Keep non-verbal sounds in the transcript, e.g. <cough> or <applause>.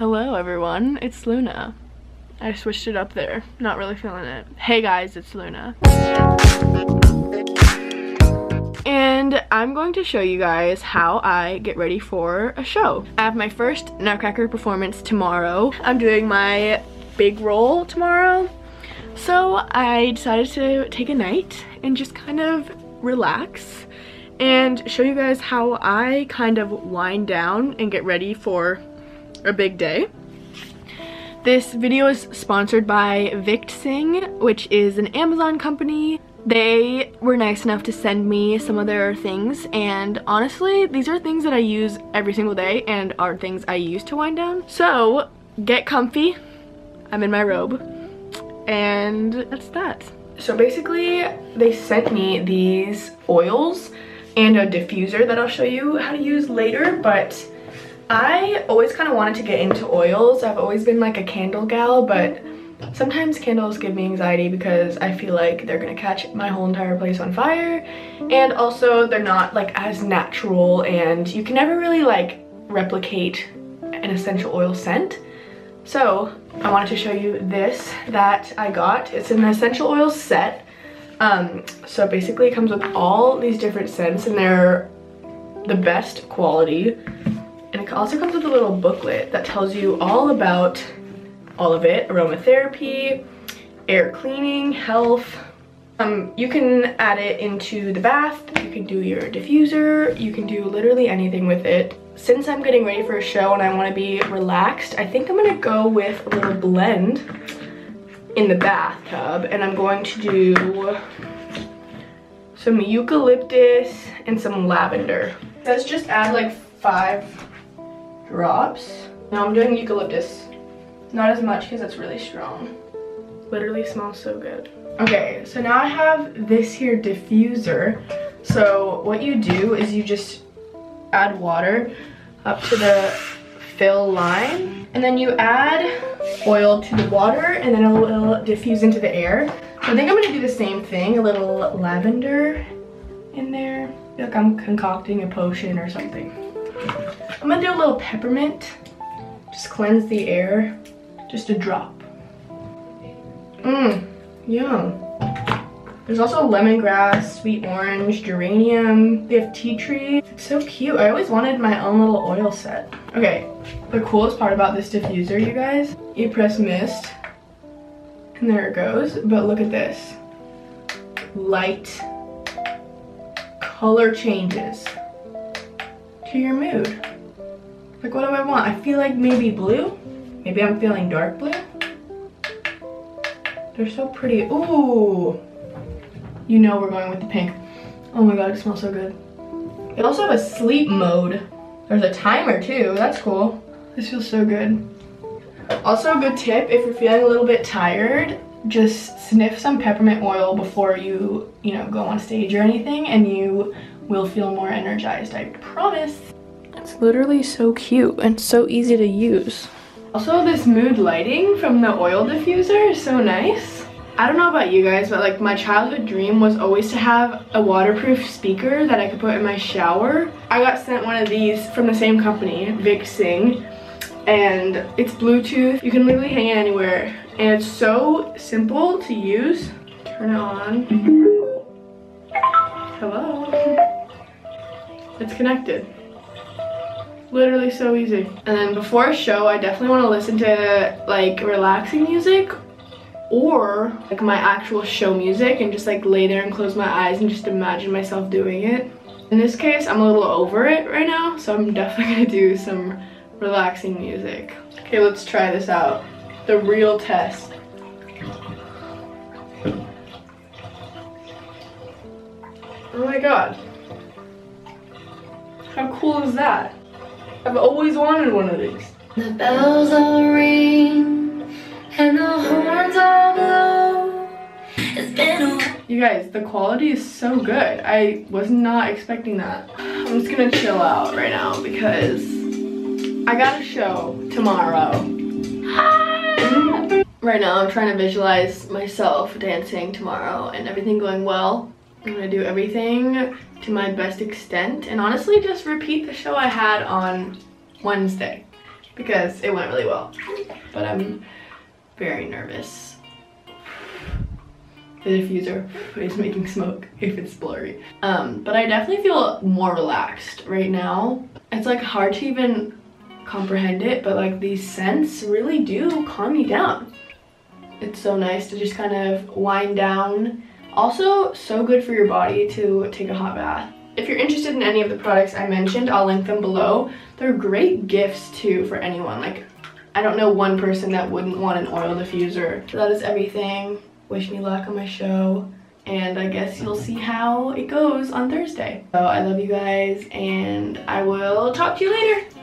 Hello everyone, it's Luna. I switched it up there, not really feeling it. Hey guys, it's Luna. And I'm going to show you guys how I get ready for a show. I have my first Nutcracker performance tomorrow. I'm doing my big role tomorrow. So I decided to take a night and just kind of relax and show you guys how I kind of wind down and get ready for a big day. This video is sponsored by VicTsing, which is an Amazon company. They were nice enough to send me some of their things and honestly, these are things that I use every single day and are things I use to wind down. So get comfy. I'm in my robe and that's that. So basically, they sent me these oils and a diffuser that I'll show you how to use later, but I always kind of wanted to get into oils. I've always been like a candle gal, but sometimes candles give me anxiety because I feel like they're gonna catch my whole entire place on fire. And also they're not like as natural and you can never really like replicate an essential oil scent. So I wanted to show you this that I got. It's an essential oil set. Um, so basically it comes with all these different scents and they're the best quality. It also comes with a little booklet that tells you all about all of it. Aromatherapy, air cleaning, health. Um, you can add it into the bath, you can do your diffuser, you can do literally anything with it. Since I'm getting ready for a show and I want to be relaxed, I think I'm going to go with a little blend in the bathtub and I'm going to do some eucalyptus and some lavender. Let's just add like five drops. Now I'm doing eucalyptus. Not as much because it's really strong. Literally smells so good. Okay, so now I have this here diffuser. So what you do is you just add water up to the fill line and then you add oil to the water and then it will diffuse into the air. So I think I'm gonna do the same thing, a little lavender in there. Like I'm concocting a potion or something. I'm gonna do a little peppermint, just cleanse the air, just a drop. Mmm, yum. There's also lemongrass, sweet orange, geranium. They have tea tree. It's so cute. I always wanted my own little oil set. Okay, the coolest part about this diffuser, you guys, you press mist, and there it goes. But look at this. Light color changes to your mood. Like, what do I want? I feel like maybe blue. Maybe I'm feeling dark blue. They're so pretty. Ooh. You know we're going with the pink. Oh my god, it smells so good. They also have a sleep mode. There's a timer too, that's cool. This feels so good. Also a good tip, if you're feeling a little bit tired, just sniff some peppermint oil before you, you know, go on stage or anything and you will feel more energized, I promise. It's literally so cute and so easy to use. Also, this mood lighting from the oil diffuser is so nice. I don't know about you guys, but like my childhood dream was always to have a waterproof speaker that I could put in my shower. I got sent one of these from the same company, VicTsing, and it's Bluetooth. You can literally hang it anywhere, and it's so simple to use. Turn it on. Hello. It's connected literally so easy. And then before a show, I definitely want to listen to like relaxing music or like my actual show music and just like lay there and close my eyes and just imagine myself doing it. In this case, I'm a little over it right now, so I'm <laughs> definitely gonna do some relaxing music. Okay, let's try this out. The real test. Oh my god. How cool is that? I've always wanted one of these. The bells all ring and the horns all blow. It's been a You guys, the quality is so good. I was not expecting that. I'm just gonna chill out right now because I got a show tomorrow. Right now I'm trying to visualize myself dancing tomorrow and everything going well. I'm gonna do everything to my best extent and honestly just repeat the show I had on Wednesday because it went really well. But I'm very nervous. The diffuser is making smoke if it's blurry. Um, but I definitely feel more relaxed right now. It's like hard to even comprehend it, but like these scents really do calm you down. It's so nice to just kind of wind down. Also, so good for your body to take a hot bath. If you're interested in any of the products I mentioned, I'll link them below. They're great gifts too for anyone. Like, I don't know one person that wouldn't want an oil diffuser. So that is everything. Wish me luck on my show. And I guess you'll see how it goes on Thursday. So I love you guys and I will talk to you later.